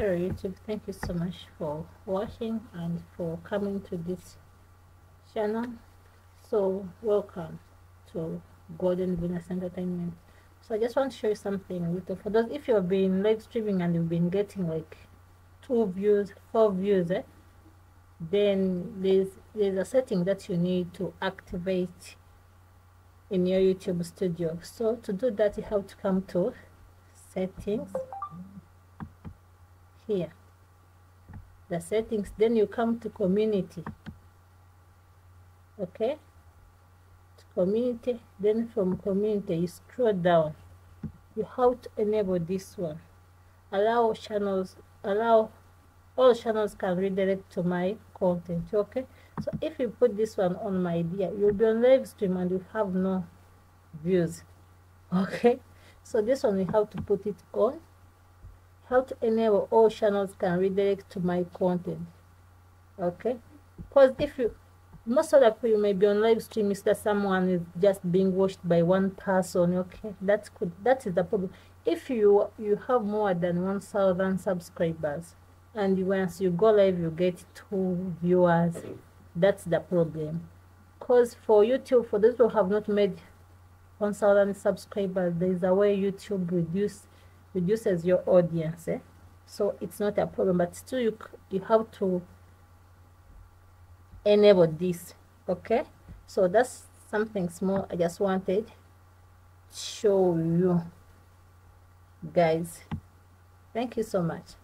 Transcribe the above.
hello youtube. Thank you so much for watching and for coming to this channel. So welcome to golden vennus entertainment. So i just want to show you something. Little for those if you've been live streaming and you've been getting like two views four views eh, then there's there's a setting that you need to activate in your youtube studio. So to do that you have to come to settings here. The settings then you come to community. Okay? To community then from community you scroll down. You have to enable this one. Allow channels allow all channels can redirect to my content okay? So if you put this one on my dear you'll be on live stream and you have no views okay? So this one we have to put it on how to enable all channels can redirect to my content. Okay? Because if you most of the people you may be on live stream is that someone is just being watched by one person okay? That's good that is the problem. If you you have more than 1000 subscribers and once you go live you get two viewers that's the problem. Because for youtube for those who have not made 1000 subscribers there is a way youtube reduce reduces your audience eh? so it's not a problem but still you, you have to enable this okay? So that's something small i just wanted to show you guys. Thank you so much